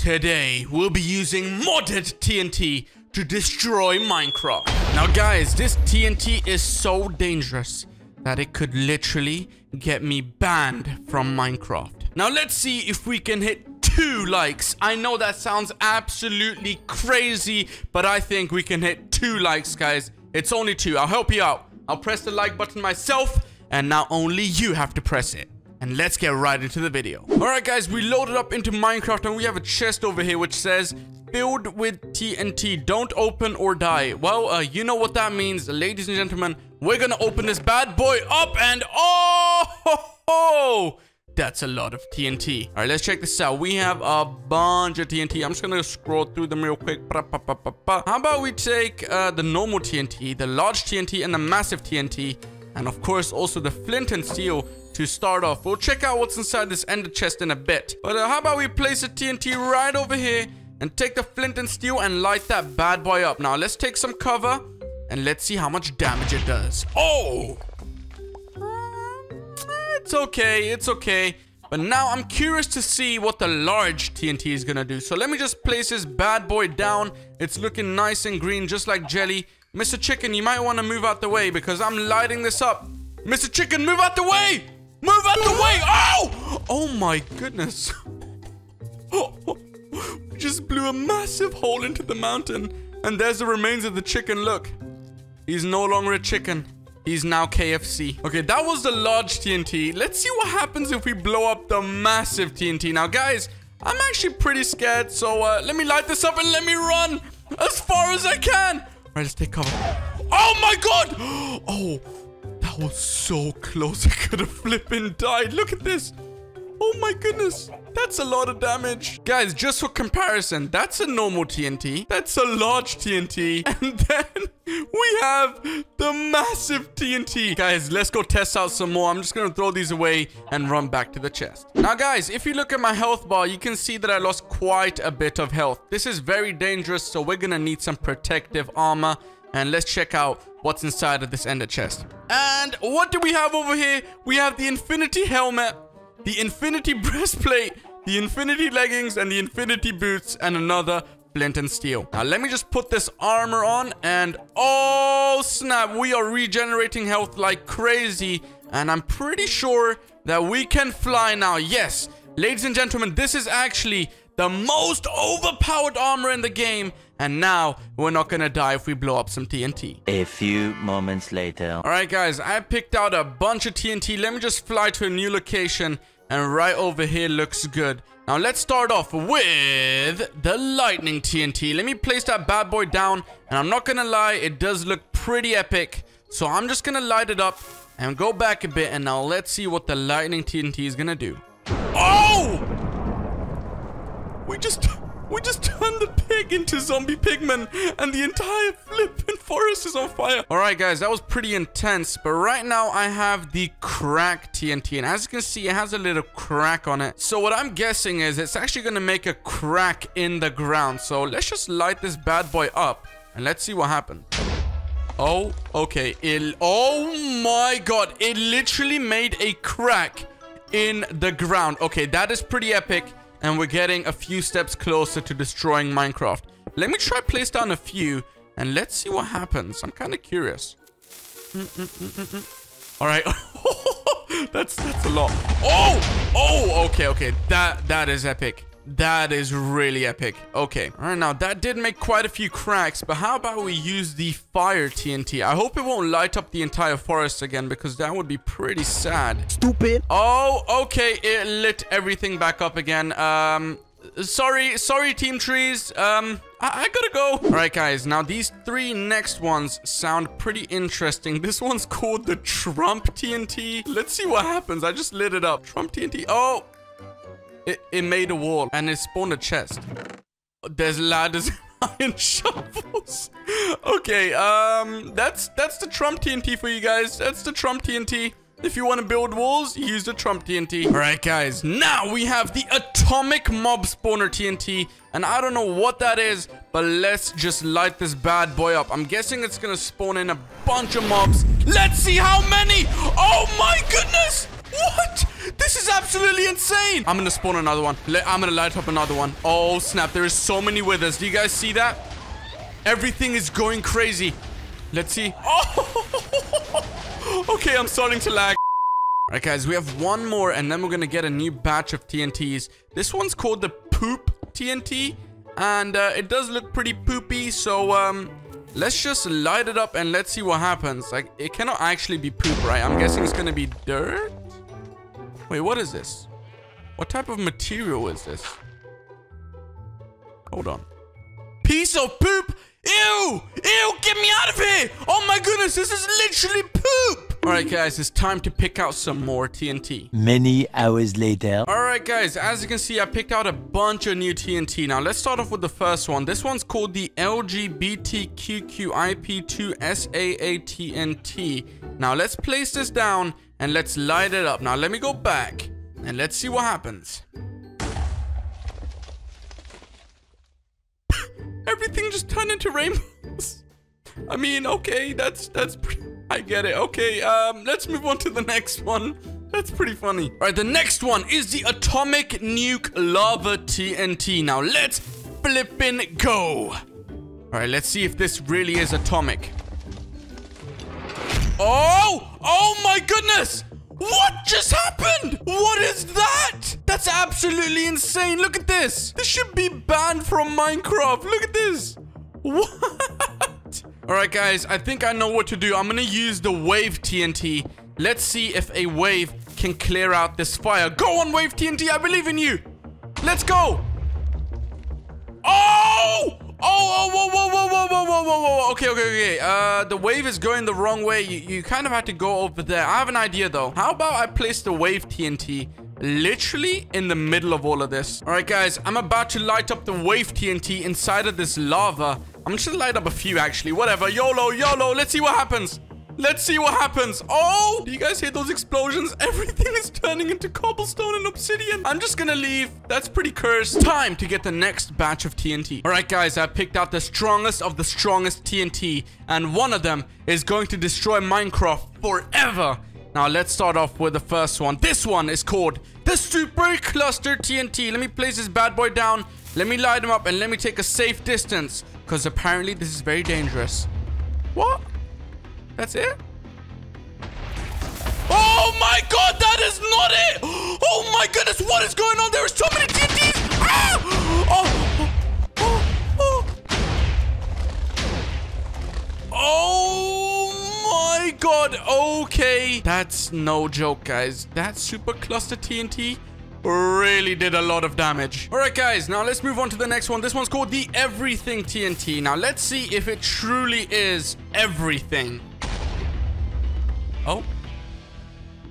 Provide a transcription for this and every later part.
Today, we'll be using modded TNT to destroy Minecraft. Now, guys, this TNT is so dangerous that it could literally get me banned from Minecraft. Now, let's see if we can hit two likes. I know that sounds absolutely crazy, but I think we can hit two likes, guys. It's only two. I'll help you out. I'll press the like button myself, and now only you have to press it. And let's get right into the video. Alright guys, we loaded up into Minecraft and we have a chest over here which says filled with TNT. Don't open or die. Well, uh, you know what that means. Ladies and gentlemen, we're gonna open this bad boy up and oh, ho, ho, that's a lot of TNT. All right, let's check this out. We have a bunch of TNT. I'm just gonna scroll through them real quick. How about we take uh, the normal TNT, the large TNT, and the massive TNT, and of course also the flint and steel to start off. We'll check out what's inside this ender chest in a bit. But uh, how about we place a TNT right over here and take the flint and steel and light that bad boy up. Now, let's take some cover and let's see how much damage it does. Oh! It's okay, it's okay. But now I'm curious to see what the large TNT is gonna do. So let me just place this bad boy down. It's looking nice and green, just like jelly. Mr. Chicken, you might want to move out the way because I'm lighting this up. Mr. Chicken, move out the way! Move out the way! Oh! Oh my goodness. we just blew a massive hole into the mountain. And there's the remains of the chicken. Look. He's no longer a chicken. He's now KFC. Okay, that was the large TNT. Let's see what happens if we blow up the massive TNT. Now, guys, I'm actually pretty scared. So uh, let me light this up and let me run as far as I can. All right, let's take cover. Oh my god! Oh, was so close. I could have flipping died. Look at this. Oh my goodness. That's a lot of damage. Guys, just for comparison, that's a normal TNT. That's a large TNT. And then we have the massive TNT. Guys, let's go test out some more. I'm just going to throw these away and run back to the chest. Now, guys, if you look at my health bar, you can see that I lost quite a bit of health. This is very dangerous, so we're going to need some protective armor. And let's check out what's inside of this ender chest. And what do we have over here? We have the infinity helmet, the infinity breastplate, the infinity leggings, and the infinity boots, and another flint and steel. Now, let me just put this armor on, and oh, snap, we are regenerating health like crazy, and I'm pretty sure that we can fly now. Yes, ladies and gentlemen, this is actually the most overpowered armor in the game, and now, we're not gonna die if we blow up some TNT. A few moments later. Alright guys, I picked out a bunch of TNT. Let me just fly to a new location. And right over here looks good. Now let's start off with the lightning TNT. Let me place that bad boy down. And I'm not gonna lie, it does look pretty epic. So I'm just gonna light it up and go back a bit. And now let's see what the lightning TNT is gonna do. Oh! We just... We just turned the pig into zombie pigmen and the entire flipping forest is on fire. All right, guys, that was pretty intense. But right now I have the crack TNT. And as you can see, it has a little crack on it. So what I'm guessing is it's actually going to make a crack in the ground. So let's just light this bad boy up and let's see what happens. Oh, okay. It, oh my god. It literally made a crack in the ground. Okay, that is pretty epic and we're getting a few steps closer to destroying Minecraft. Let me try place down a few, and let's see what happens. I'm kind of curious. All right. that's that's a lot. Oh! Oh, okay, okay. That That is epic. That is really epic. Okay. All right, now that did make quite a few cracks, but how about we use the fire TNT? I hope it won't light up the entire forest again because that would be pretty sad. Stupid. Oh, okay. It lit everything back up again. Um, sorry, sorry, Team Trees. Um, I, I, gotta go. All right, guys. Now, these three next ones sound pretty interesting. This one's called the Trump TNT. Let's see what happens. I just lit it up. Trump TNT. Oh, it, it made a wall and it spawned a chest. There's ladders iron shovels. Okay, um, that's that's the Trump TNT for you guys. That's the Trump TNT. If you want to build walls, use the Trump TNT. All right, guys. Now we have the Atomic Mob Spawner TNT. And I don't know what that is, but let's just light this bad boy up. I'm guessing it's going to spawn in a bunch of mobs. Let's see how many. Oh, my goodness. What? This is absolutely insane. I'm gonna spawn another one. I'm gonna light up another one. Oh, snap. There is so many withers. Do you guys see that? Everything is going crazy. Let's see. Oh! okay, I'm starting to lag. Alright guys, we have one more and then we're gonna get a new batch of TNTs. This one's called the Poop TNT and uh, it does look pretty poopy, so um, let's just light it up and let's see what happens. Like, it cannot actually be poop, right? I'm guessing it's gonna be dirt? Wait, what is this? What type of material is this? Hold on. Piece of poop? Ew! Ew! Get me out of here! Oh my goodness, this is literally poop! Alright guys, it's time to pick out some more TNT. Many hours later. Alright guys, as you can see, I picked out a bunch of new TNT. Now let's start off with the first one. This one's called the LGBTQQIP2SAA TNT. Now let's place this down and let's light it up. Now let me go back and let's see what happens. Everything just turned into rainbows. I mean, okay, that's that's I get it. Okay, um, let's move on to the next one. That's pretty funny. All right, the next one is the Atomic Nuke Lava TNT. Now, let's flippin' go. All right, let's see if this really is atomic. Oh! Oh my goodness! What just happened? What is that? That's absolutely insane. Look at this. This should be banned from Minecraft. Look at this. What? All right, guys, I think I know what to do. I'm going to use the wave TNT. Let's see if a wave can clear out this fire. Go on, wave TNT. I believe in you. Let's go. Oh! Oh, oh, whoa, whoa, whoa, whoa, whoa, whoa, whoa, whoa. Okay, okay, okay. Uh, the wave is going the wrong way. You, you kind of had to go over there. I have an idea, though. How about I place the wave TNT literally in the middle of all of this? All right, guys, I'm about to light up the wave TNT inside of this lava. I'm just gonna light up a few, actually. Whatever. YOLO, YOLO. Let's see what happens. Let's see what happens. Oh, do you guys hear those explosions? Everything is turning into cobblestone and obsidian. I'm just gonna leave. That's pretty cursed. Time to get the next batch of TNT. All right, guys, I picked out the strongest of the strongest TNT, and one of them is going to destroy Minecraft forever. Now, let's start off with the first one. This one is called the Super Cluster TNT. Let me place this bad boy down. Let me light him up, and let me take a safe distance. Because apparently this is very dangerous. What? That's it? Oh my god, that is not it! Oh my goodness, what is going on? There are so many TNTs! Ah! Oh, oh, oh, oh my god, okay. That's no joke, guys. That super cluster TNT really did a lot of damage. All right, guys, now let's move on to the next one. This one's called the Everything TNT. Now, let's see if it truly is everything. Oh.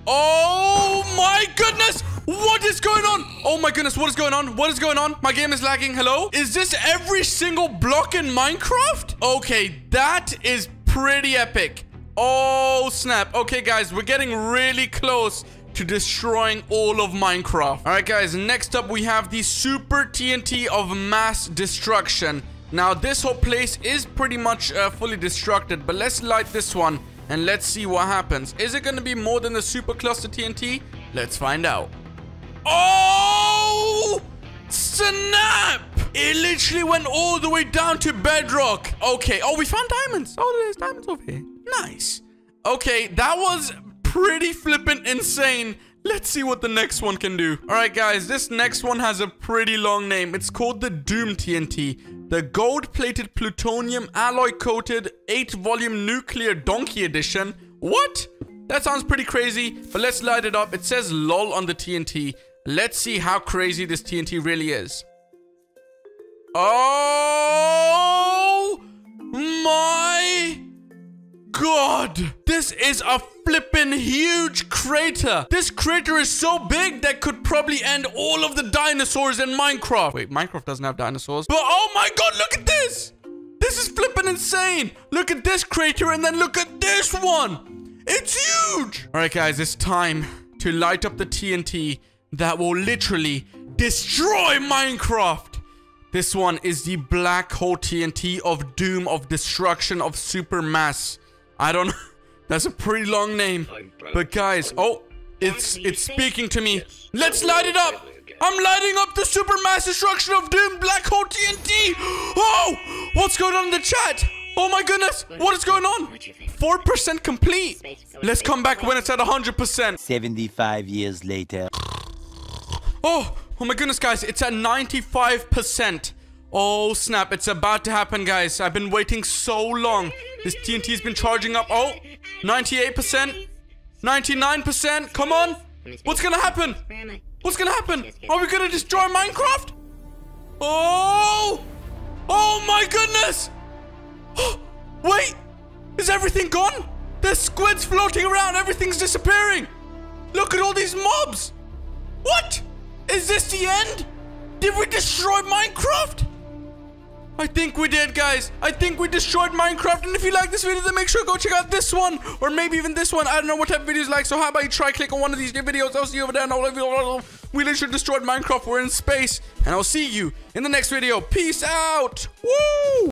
Oh my goodness! What is going on? Oh my goodness, what is going on? What is going on? My game is lagging. Hello? Is this every single block in Minecraft? Okay, that is pretty epic. Oh, snap. Okay, guys, we're getting really close to destroying all of Minecraft. All right, guys, next up we have the Super TNT of Mass Destruction. Now, this whole place is pretty much uh, fully destructed, but let's light this one and let's see what happens. Is it going to be more than the Super Cluster TNT? Let's find out. Oh! Snap! It literally went all the way down to bedrock. Okay. Oh, we found diamonds. Oh, there's diamonds over here. Nice. Okay, that was pretty flippant insane. Let's see what the next one can do. All right, guys, this next one has a pretty long name. It's called the Doom TNT, the gold-plated plutonium alloy-coated 8-volume nuclear donkey edition. What? That sounds pretty crazy, but let's light it up. It says LOL on the TNT. Let's see how crazy this TNT really is. Oh my god! This is a flippin' huge crater. This crater is so big that could probably end all of the dinosaurs in Minecraft. Wait, Minecraft doesn't have dinosaurs. But oh my god, look at this! This is flippin' insane! Look at this crater and then look at this one! It's huge! Alright guys, it's time to light up the TNT that will literally destroy Minecraft. This one is the Black Hole TNT of Doom of Destruction of Supermass. I don't know. That's a pretty long name. But guys, oh, It's it's speaking to me. Let's light it up. I'm lighting up the supermass destruction of doom black hole TNT. Oh, what's going on in the chat? Oh my goodness, what is going on? 4% complete. Let's come back when it's at 100%. 75 years later. Oh, oh my goodness, guys. It's at 95%. Oh, snap. It's about to happen, guys. I've been waiting so long. This TNT's been charging up. Oh, 98%. 99%. Come on. What's gonna happen? What's gonna happen? Are we gonna destroy Minecraft? Oh! Oh my goodness! Wait! Is everything gone? There's squids floating around. Everything's disappearing. Look at all these mobs. What? Is this the end? Did we destroy Minecraft? I think we did, guys. I think we destroyed Minecraft. And if you like this video, then make sure go check out this one. Or maybe even this one. I don't know what type of videos like. So how about you try click on one of these new videos. I'll see you over there. And we literally destroyed Minecraft. We're in space. And I'll see you in the next video. Peace out. Woo!